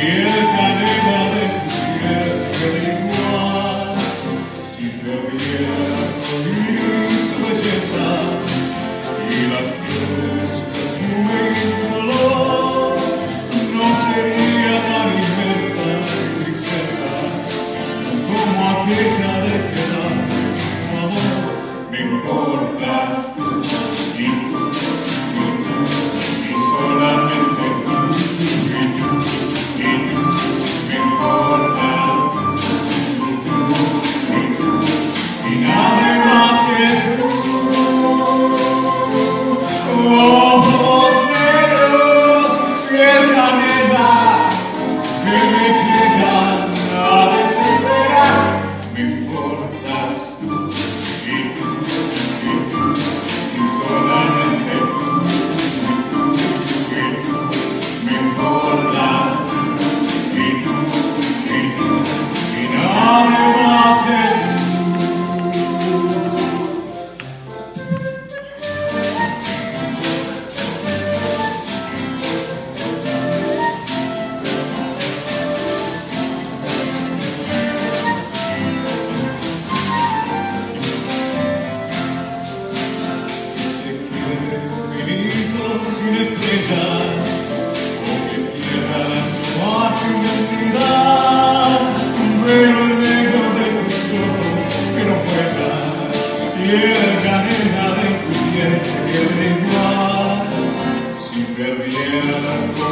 Yeah. canela de que igual si perdiera el arco